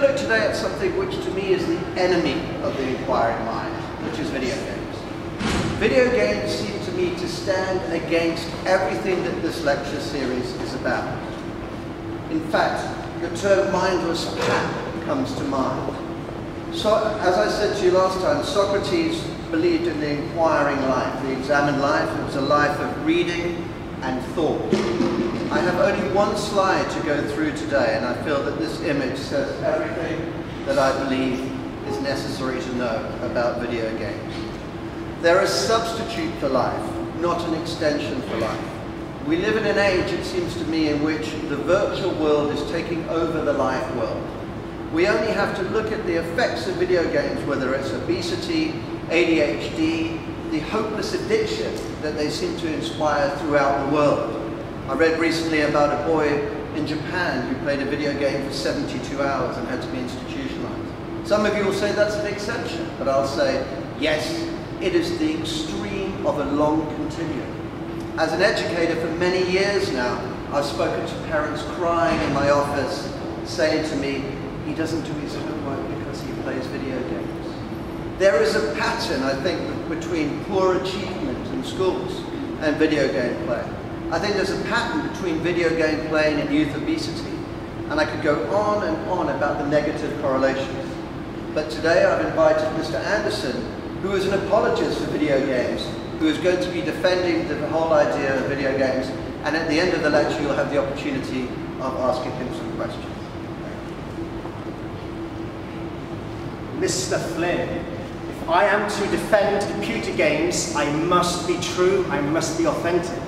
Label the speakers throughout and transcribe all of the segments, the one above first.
Speaker 1: going to look today at something which to me is the enemy of the inquiring mind, which is video games. Video games seem to me to stand against everything that this lecture series is about. In fact, the term mindless pat comes to mind. So, as I said to you last time, Socrates believed in the inquiring life, the examined life. It was a life of reading and thought. I have only one slide to go through today, and I feel that this image says everything that I believe is necessary to know about video games. They're a substitute for life, not an extension for life. We live in an age, it seems to me, in which the virtual world is taking over the live world. We only have to look at the effects of video games, whether it's obesity, ADHD, the hopeless addiction that they seem to inspire throughout the world. I read recently about a boy in Japan who played a video game for 72 hours and had to be institutionalized. Some of you will say that's an exception, but I'll say, yes, it is the extreme of a long continuum. As an educator for many years now, I've spoken to parents crying in my office, saying to me, he doesn't do his homework because he plays video games. There is a pattern, I think, between poor achievement in schools and video game play. I think there's a pattern between video game playing and youth obesity, and I could go on and on about the negative correlations. But today I've invited Mr. Anderson, who is an apologist for video games, who is going to be defending the whole idea of video games, and at the end of the lecture you'll have the opportunity of asking him some questions.
Speaker 2: Mr. Flynn, if I am to defend computer games, I must be true, I must be authentic.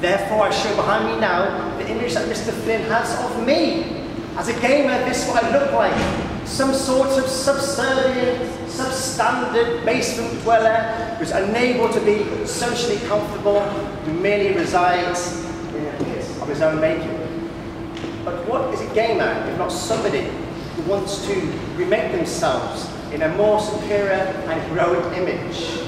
Speaker 2: Therefore, I show behind me now the image that Mr. Flynn has of me. As a gamer, this is what I look like. Some sort of subservient, substandard basement dweller who's unable to be socially comfortable, who merely resides in a pit of his own making. But what is a gamer if not somebody who wants to remake themselves in a more superior and heroic image?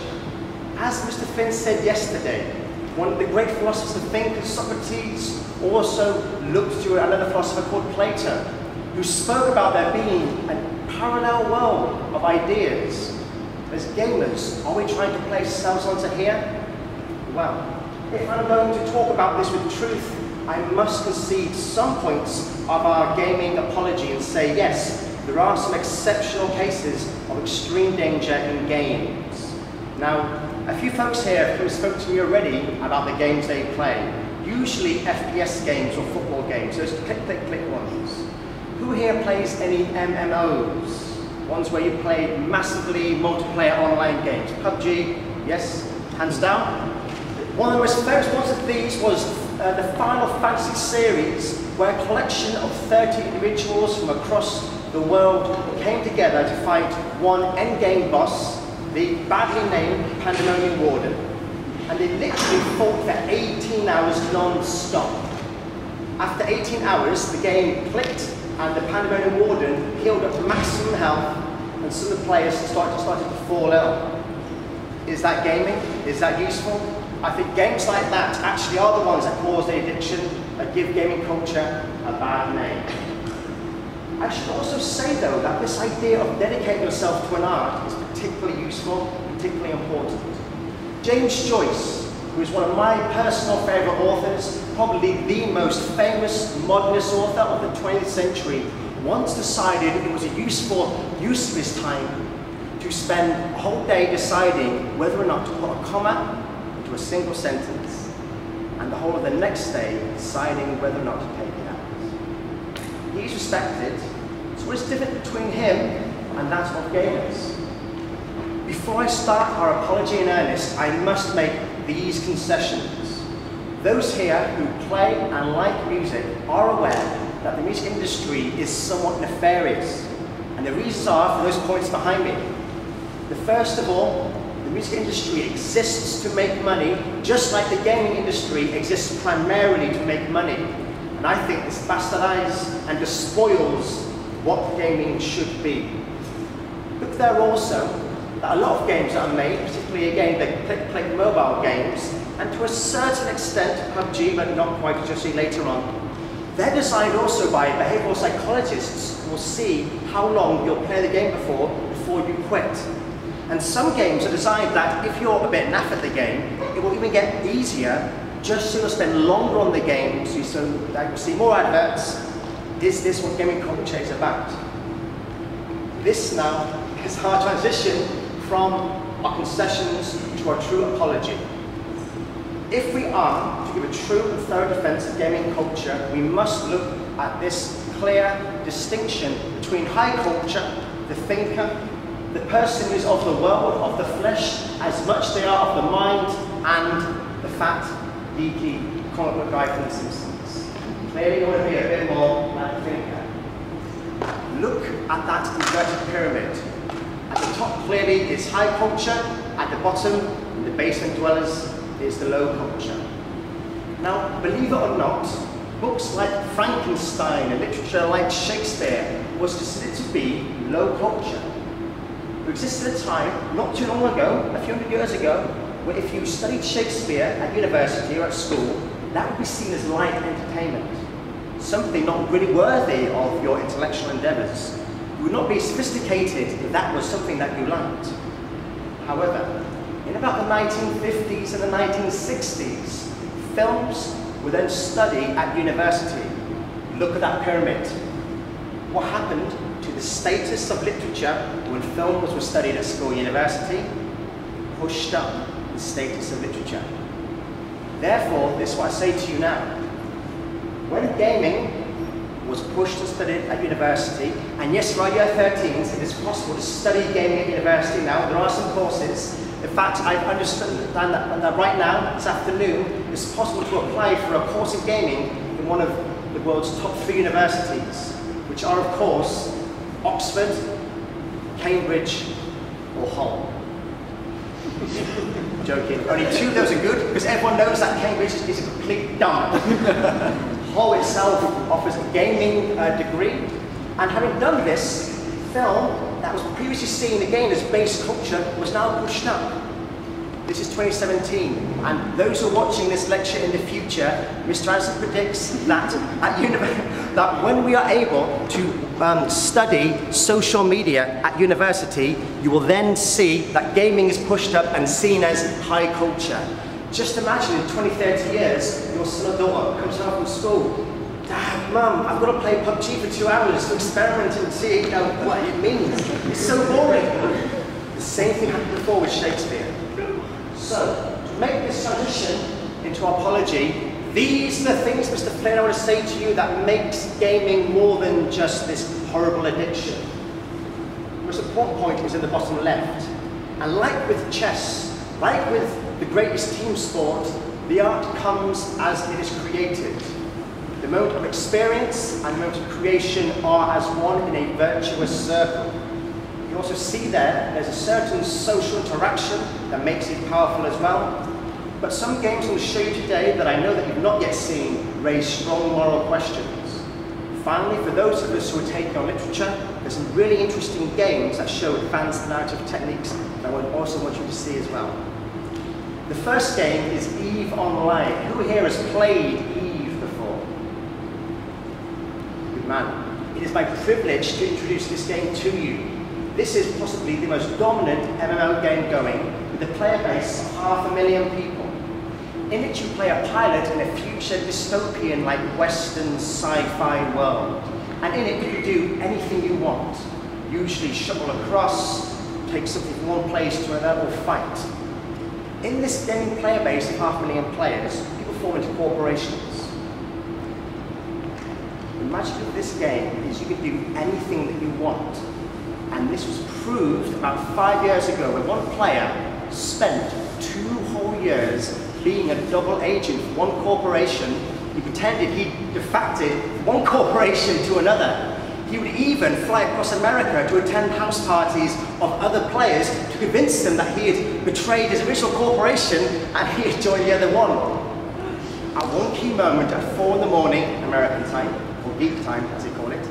Speaker 2: As Mr. Flynn said yesterday, one of the great philosophers and thinkers, Socrates, also looked to another philosopher called Plato, who spoke about there being a parallel world of ideas. As gamers, are we trying to place ourselves onto here? Well, if I'm going to talk about this with truth, I must concede some points of our gaming apology and say, yes, there are some exceptional cases of extreme danger in games. Now, a few folks here have spoken to me already about the games they play. Usually FPS games or football games, those click, click, click ones. Who here plays any MMOs? Ones where you play massively multiplayer online games. PUBG, yes, hands down. One of the most famous ones of these was uh, the Final Fantasy series, where a collection of 30 individuals from across the world came together to fight one endgame boss the badly named Pandemonium Warden, and they literally fought for 18 hours non-stop. After 18 hours, the game clicked, and the Pandemonium Warden healed up to maximum health, and some of the players started, started to fall ill. Is that gaming? Is that useful? I think games like that actually are the ones that cause the addiction, that give gaming culture a bad name. I should also say though that this idea of dedicating yourself to an art is particularly useful, particularly important. James Joyce, who is one of my personal favourite authors, probably the most famous modernist author of the 20th century, once decided it was a useful use of his time to spend a whole day deciding whether or not to put a comma into a single sentence, and the whole of the next day deciding whether or not to take it out. He's respected so what is different between him and that of gamers? Before I start our apology in earnest, I must make these concessions. Those here who play and like music are aware that the music industry is somewhat nefarious. And the reasons are for those points behind me. The first of all, the music industry exists to make money, just like the gaming industry exists primarily to make money. And I think this bastardizes and despoils what gaming should be. Look there also that a lot of games that are made, particularly again the click-click mobile games, and to a certain extent PUBG, but not quite as you'll see later on, They're designed also by behavioral psychologists who will see how long you'll play the game before before you quit. And some games are designed that if you're a bit naff at the game, it will even get easier just so you'll spend longer on the game, so you so see more adverts. Is this what gaming culture is about? This now is our transition from our concessions to our true apology. If we are to give a true and thorough defense of gaming culture, we must look at this clear distinction between high culture, the thinker, the person who is of the world, of the flesh, as much as they are of the mind, and the fat, geeky comic book guy from The Simpsons. Clearly you want to be a bit more like a thinker. Look at that inverted pyramid. At top clearly is high culture, at the bottom, the basement dwellers, is the low culture. Now, believe it or not, books like Frankenstein and literature like Shakespeare was considered to be low culture. There existed a time, not too long ago, a few hundred years ago, where if you studied Shakespeare at university or at school, that would be seen as light entertainment. Something not really worthy of your intellectual endeavours. You would not be sophisticated if that was something that you liked. However, in about the 1950s and the 1960s, films were then studied at university. Look at that pyramid. What happened to the status of literature when films were studied at school university? Pushed up the status of literature. Therefore, this is what I say to you now. When gaming was pushed to study at university, and yes, for our year 13s, it is possible to study gaming at university now. There are some courses. In fact, I've understood that, right now, this afternoon, it's possible to apply for a course in gaming in one of the world's top three universities, which are, of course, Oxford, Cambridge, or Hull. Joking. Only two of those are good because everyone knows that Cambridge is, is a complete dump. Hull itself offers a gaming uh, degree, and having done this, film that was previously seen again as base culture was now pushed up. This is 2017, and those who are watching this lecture in the future, Mr. Anderson predicts that, at that when we are able to um, study social media at university, you will then see that gaming is pushed up and seen as high culture. Just imagine in 20, 30 years, your son or daughter comes home from school. Dad, mum, I've got to play PUBG for two hours to experiment and see you know, what it means. It's so boring. The same thing happened before with Shakespeare. So, to make this transition into apology, these are the things, Mr. Flynn, I want to say to you that makes gaming more than just this horrible addiction. The most important point is in the bottom left. And like with chess, like with the greatest team sport, the art comes as it is created. The mode of experience and the moment of creation are as one in a virtuous circle. You also see there, there's a certain social interaction that makes it powerful as well. But some games I will show you today that I know that you've not yet seen raise strong moral questions. Finally, for those of us who are taking on literature, there's some really interesting games that show advanced narrative techniques that I would also want you to see as well. The first game is EVE Online. Who here has played EVE before? Good man. It is my privilege to introduce this game to you. This is possibly the most dominant MMO game going, with a player base of half a million people. In it you play a pilot in a future dystopian like western sci-fi world. And in it you can do anything you want. Usually shuttle across, take something from one place to another, or fight. In this gaming player base of half a million players, people form into corporations. The magic of this game is you can do anything that you want. And this was proved about five years ago when one player spent two whole years being a double agent for one corporation. He pretended he defected one corporation to another. He would even fly across America to attend house parties of other players to convince them that he had betrayed his original corporation and he had joined the other one. At one key moment at four in the morning, American time, or geek time as they call it,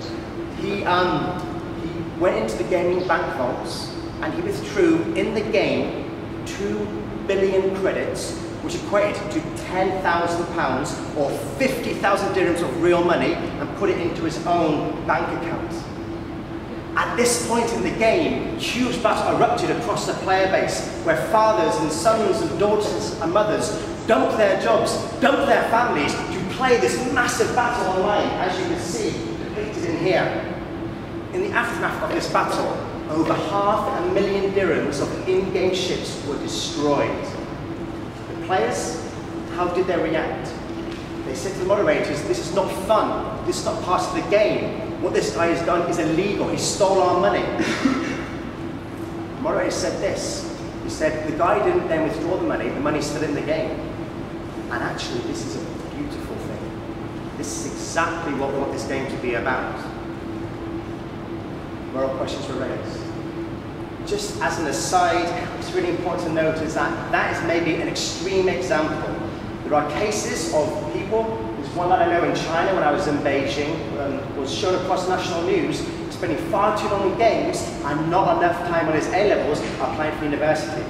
Speaker 2: he, um, he went into the gaming bank vaults and he withdrew in the game two billion credits which equated to £10,000 or 50,000 dirhams of real money and put it into his own bank account. At this point in the game, huge battle erupted across the player base, where fathers and sons and daughters and mothers dumped their jobs, dumped their families to play this massive battle online, as you can see depicted in here. In the aftermath of this battle, over half a million dirhams of in-game ships were destroyed. Players, how did they react? They said to the moderators, this is not fun, this is not part of the game. What this guy has done is illegal, he stole our money. the moderator said this, he said, the guy didn't then withdraw the money, the money's still in the game. And actually, this is a beautiful thing. This is exactly what we want this game to be about moral questions were raised. Just as an aside, it's really important to note is that that is maybe an extreme example. There are cases of people, there's one that I know in China when I was in Beijing, um, was shown across national news, spending far too long in games and not enough time on his A-levels applying for university.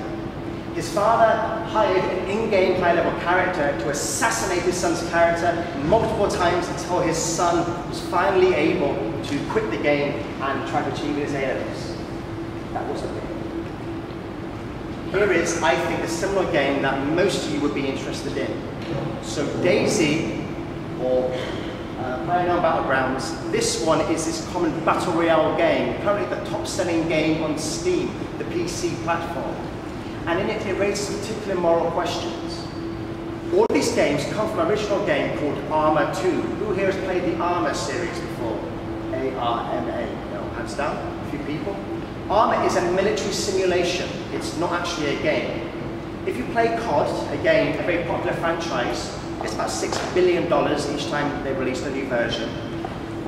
Speaker 2: His father hired an in-game high-level character to assassinate his son's character multiple times until his son was finally able to quit the game and try to achieve his A-levels. That was the game. Here is, I think, a similar game that most of you would be interested in. So Daisy, or uh, PlayerUnknown Battlegrounds, this one is this common battle royale game, currently the top-selling game on Steam, the PC platform and in it it raises some particular moral questions. All of these games come from an original game called Arma 2. Who here has played the Arma series before? A-R-M-A. No, hands down. A few people. Arma is a military simulation. It's not actually a game. If you play COD, again, a very popular franchise, it's about $6 billion each time they release a new version.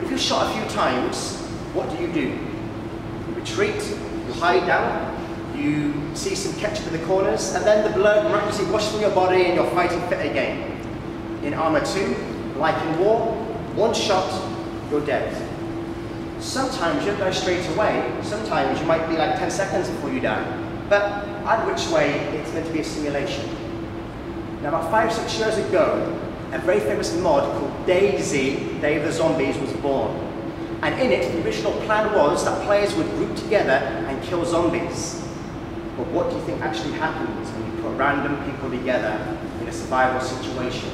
Speaker 2: If you shot a few times, what do you do? You retreat, you hide down, you see some ketchup in the corners, and then the blood miraculously washes from your body and you're fighting fit again. In Arma 2, like in war, one shot, you're dead. Sometimes you don't die straight away, sometimes you might be like 10 seconds before you die. But either which way, it's meant to be a simulation. Now about five, six years ago, a very famous mod called DayZ, Day of the Zombies, was born. And in it, the original plan was that players would group together and kill zombies. But what do you think actually happens when you put random people together in a survival situation?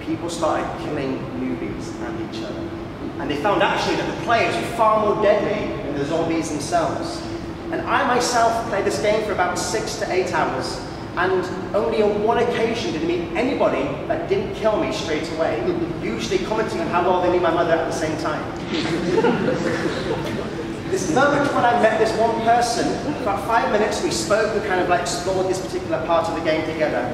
Speaker 2: People started killing newbies and each other. And they found actually that the players were far more deadly than the zombies themselves. And I myself played this game for about six to eight hours, and only on one occasion did I meet anybody that didn't kill me straight away, usually commenting on how well they knew my mother at the same time. This moment when I met this one person, for about five minutes we spoke, and kind of like explored this particular part of the game together.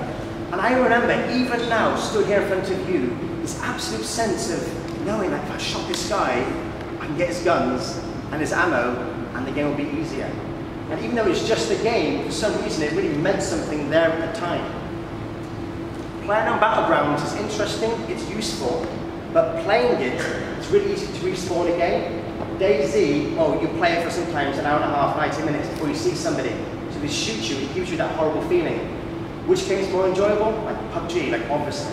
Speaker 2: And I remember, even now, stood here in front of you, this absolute sense of knowing that if I shot this guy, I can get his guns and his ammo, and the game will be easier. And even though it's just a game, for some reason it really meant something there at the time. Playing on Battlegrounds is interesting, it's useful, but playing it, it's really easy to respawn again. DayZ, oh, you play it for sometimes an hour and a half, 90 minutes before you see somebody. So they shoot you, it gives you that horrible feeling. Which game is more enjoyable? Like PUBG, like obviously.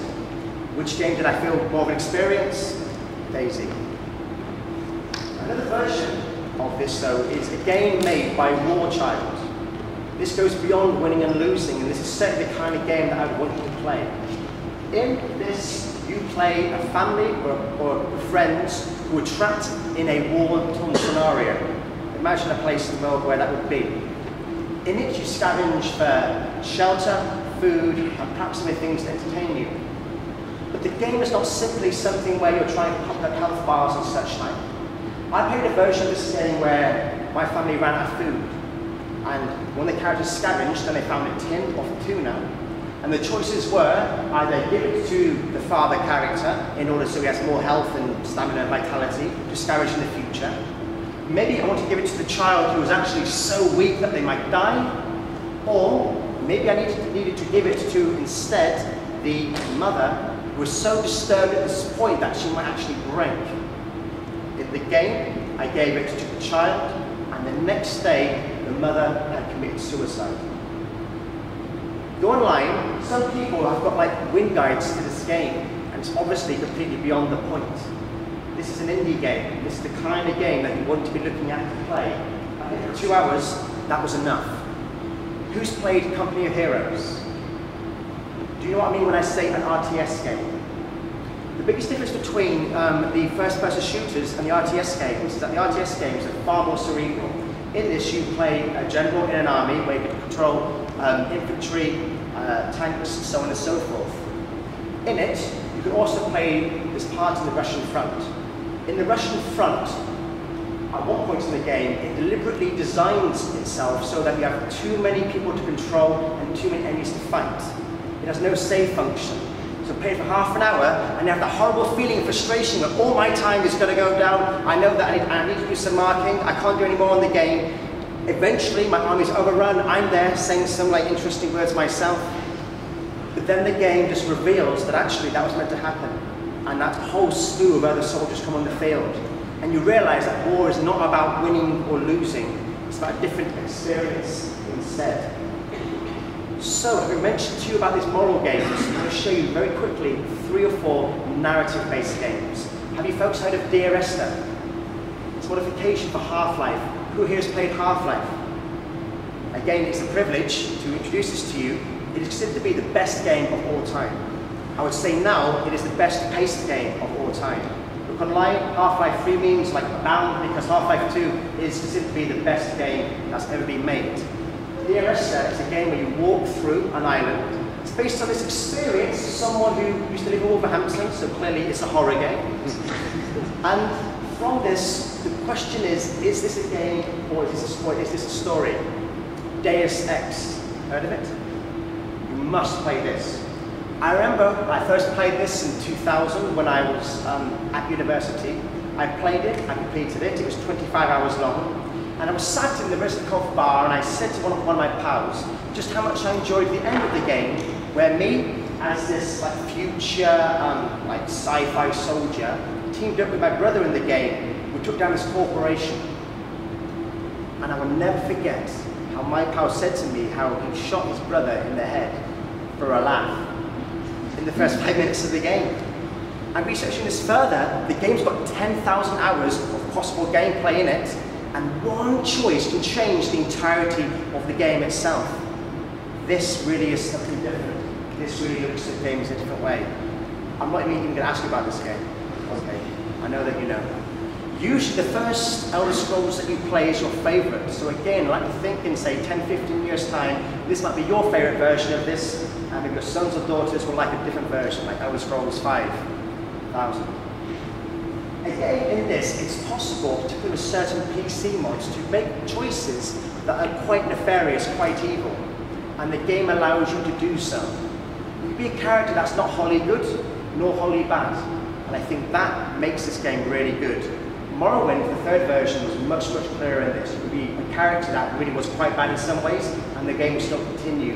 Speaker 2: Which game did I feel more of an experience? DayZ. Another version of this though is a game made by War Child. This goes beyond winning and losing, and this is certainly the kind of game that I would want you to play. In this you play a family or, or friends who are trapped in a war-torn scenario. Imagine a place in the world where that would be. In it, you scavenge for shelter, food, and perhaps some things to entertain you. But the game is not simply something where you're trying to pop up health bars and such like. I played a version of this game where my family ran out of food. And when the characters scavenged and they found a tin of tuna and the choices were either give it to the father character in order so he has more health and stamina and vitality to scourge in the future. Maybe I want to give it to the child who is actually so weak that they might die. Or maybe I needed, needed to give it to instead the mother was so disturbed at this point that she might actually break. In the game, I gave it to the child, and the next day, the mother had committed suicide. Go online, some people have got like win guides to this game, and it's obviously completely beyond the point. This is an indie game. This is the kind of game that you want to be looking at to play. Two hours, that was enough. Who's played Company of Heroes? Do you know what I mean when I say an RTS game? The biggest difference between um, the first-person shooters and the RTS games is that the RTS games are far more cerebral. In this, you play a general in an army where you can control um, infantry, uh, tanks, so on and so forth. In it, you can also play this part in the Russian front. In the Russian front, at one point in the game, it deliberately designs itself so that you have too many people to control and too many enemies to fight. It has no save function. So play for half an hour and you have that horrible feeling of frustration that all my time is going to go down. I know that I need, I need to do some marking. I can't do any more on the game. Eventually, my army's overrun. I'm there saying some like interesting words myself. But then the game just reveals that actually that was meant to happen. And that whole slew of other soldiers come on the field. And you realize that war is not about winning or losing. It's about a different experience instead. So, having mentioned to you about these moral games, I'm going to show you very quickly three or four narrative-based games. Have you folks heard of Dear Esther? It's a modification for Half-Life. Who here has played Half-Life? Again, it's a privilege to introduce this to you. It is considered to be the best game of all time. I would say now it is the best paced game of all time. Look online, Half-Life 3 means like bound because Half-Life 2 is considered to be the best game that's ever been made. Dear Esther is a game where you walk through an island. It's based on this experience of someone who used to live in Wolverhampton, so clearly it's a horror game. and from this, the question is, is this a game or is this a, or is this a story? Deus Ex, heard of it? You must play this. I remember I first played this in 2000 when I was um, at university. I played it, I completed it, it was 25 hours long. And I was sat in the Resnikov bar and I said to one of, one of my pals just how much I enjoyed the end of the game where me, as this like future um, like sci-fi soldier, teamed up with my brother in the game. We took down this corporation. And I will never forget how my pal said to me how he shot his brother in the head for a laugh in the first five minutes of the game. And researching this further, the game's got 10,000 hours of possible gameplay in it, and one choice can change the entirety of the game itself. This really is something different. This really looks at games a different way. I'm not even going to ask you about this game. Okay, I know that you know. Usually the first Elder Scrolls that you play is your favorite. So again, like to think in say 10, 15 years time, this might be your favorite version of this, and your sons or daughters will like a different version, like Elder Scrolls 5000. Again, in this, it's possible, particularly with certain PC mods, to make choices that are quite nefarious, quite evil. And the game allows you to do so. You can be a character that's not wholly good, nor wholly bad. And I think that makes this game really good. Morrowind, the third version, was much, much clearer in this. You could be a character that really was quite bad in some ways, and the game will still continue.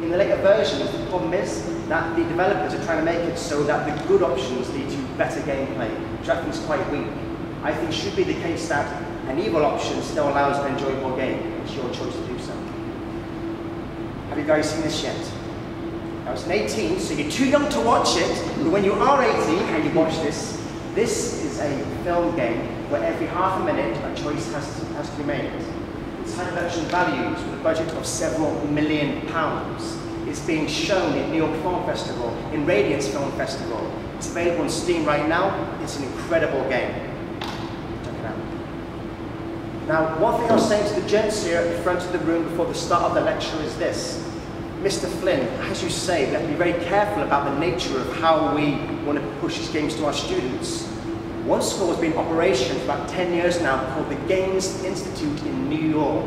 Speaker 2: In the later versions, the problem is that the developers are trying to make it so that the good options lead to better gameplay, which I think is quite weak. I think should be the case that an evil option still allows an enjoyable game. It's your choice to do so. Have you guys seen this yet? I was 18, so you're too young to watch it, but when you are 18 and you watch this, this is a film game where every half a minute a choice has to, has to be made. It's high production values with a budget of several million pounds. It's being shown in New York Film Festival, in Raindance Film Festival. It's available on Steam right now. It's an incredible game. Check it out. Now, one thing I was saying to the gents here at the front of the room before the start of the lecture is this. Mr. Flynn, as you say, we have to be very careful about the nature of how we want to push these games to our students. One school has been in operation for about 10 years now called the Games Institute in New York,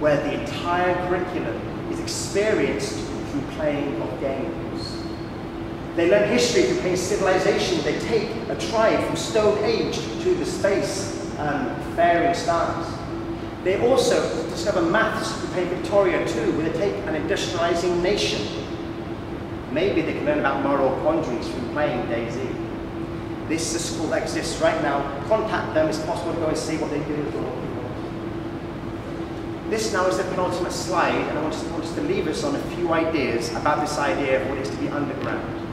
Speaker 2: where the entire curriculum is experienced through playing of games. They learn history through playing civilization. They take a tribe from Stone Age to the space um, faring stars. They also discover maths through playing Victoria 2, where they take an industrializing nation. Maybe they can learn about moral quandaries from playing DayZ. This is a school that exists right now. Contact them. It's possible to go and see what they do. This now is the penultimate slide, and I want us, I want us to leave us on a few ideas about this idea of what it is to be underground.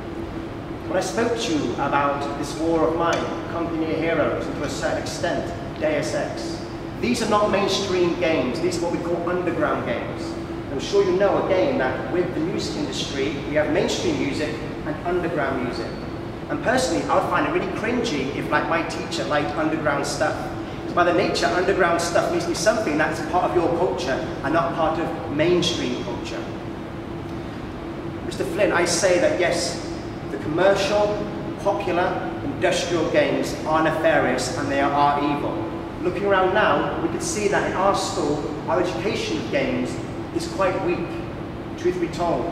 Speaker 2: When I spoke to you about this war of mine, Company of Heroes, and to a certain extent, Deus Ex, these are not mainstream games, these are what we call underground games. I'm sure you know again that with the music industry, we have mainstream music and underground music. And personally, I would find it really cringy if like my teacher liked underground stuff. Because by the nature, underground stuff needs to be something that's part of your culture and not part of mainstream culture. Mr. Flynn, I say that yes, commercial, popular, industrial games are nefarious and they are evil. Looking around now, we can see that in our school, our education of games is quite weak, truth be told.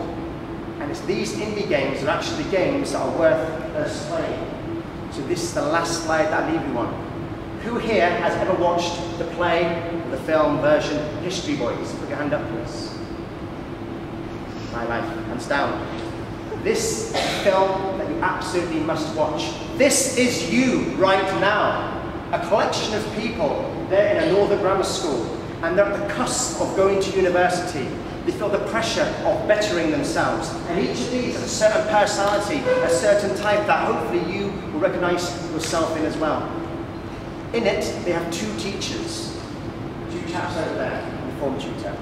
Speaker 2: And it's these indie games that are actually games that are worth us playing. So this is the last slide that I leave you on. Who here has ever watched the play, or the film version, History Boys? Put your hand up, please. My life, hands down. This film that you absolutely must watch. This is you right now. A collection of people, they're in a northern grammar school, and they're at the cusp of going to university. They feel the pressure of bettering themselves. And each of these has a certain personality, a certain type that hopefully you will recognize yourself in as well. In it, they have two teachers. Two chaps over there, the form tutor.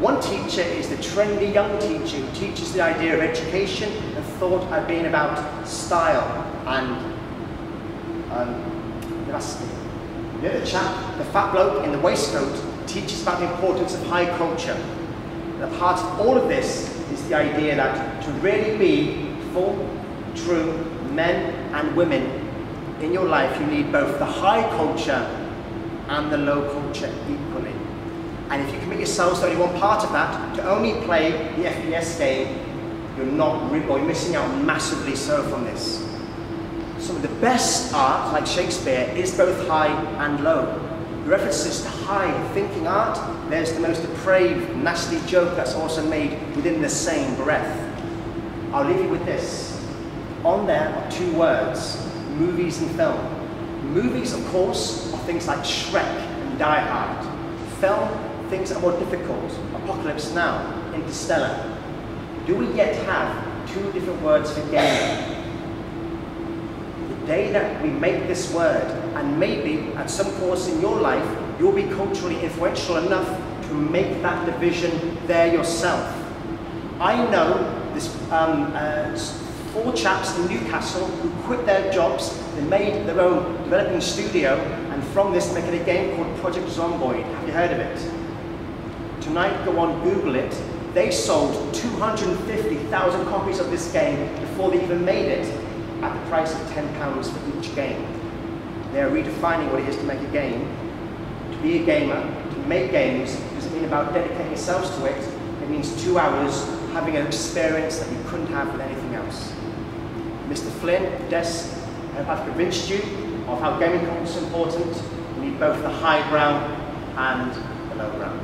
Speaker 2: One teacher is the trendy young teacher who teaches the idea of education and thought had been about style and um, elasticity. The other chap, the fat bloke in the waistcoat, teaches about the importance of high culture. And a part of all of this is the idea that to really be full, true men and women in your life, you need both the high culture and the low culture. And if you commit yourselves to only one part of that, to only play the FPS game, you're not, or you're missing out massively so from this. Some of the best art, like Shakespeare, is both high and low The references to high thinking art, there's the most depraved, nasty joke that's also made within the same breath. I'll leave you with this. On there are two words, movies and film. Movies, of course, are things like Shrek and Die Hard. Film, things are more difficult, Apocalypse Now, Interstellar. Do we yet have two different words for game? The day that we make this word, and maybe at some course in your life, you'll be culturally influential enough to make that division there yourself. I know this um, uh, four chaps in Newcastle who quit their jobs, they made their own developing studio, and from this they're making a game called Project Zomboid. Have you heard of it? Tonight, go on, Google it. They sold 250,000 copies of this game before they even made it, at the price of £10 for each game. They are redefining what it is to make a game. To be a gamer, to make games, doesn't mean about dedicating yourselves to it. It means two hours having an experience that you couldn't have with anything else. Mr. Flynn, Des, I've convinced you of how gaming culture is important. We need both the high ground and the low ground.